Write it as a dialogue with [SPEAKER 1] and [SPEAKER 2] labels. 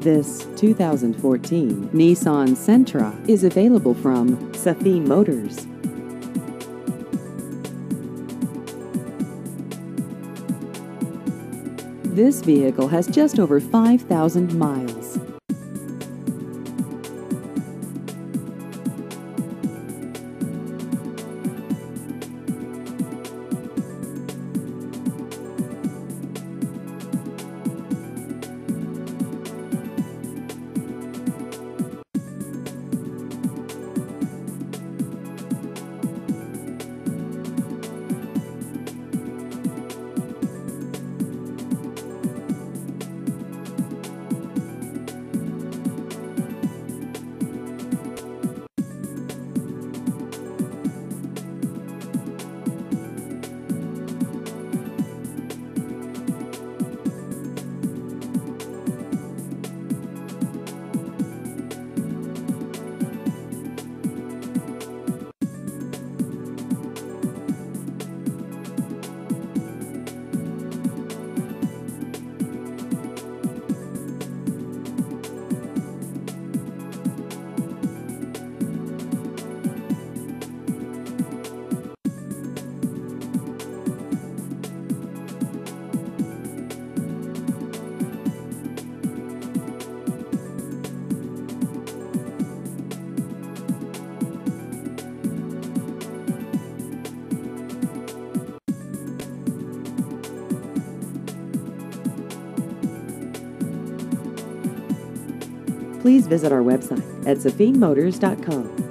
[SPEAKER 1] This 2014 Nissan Sentra is available from Safeen Motors. This vehicle has just over 5,000 miles. Please visit our website at safeenmotors.com.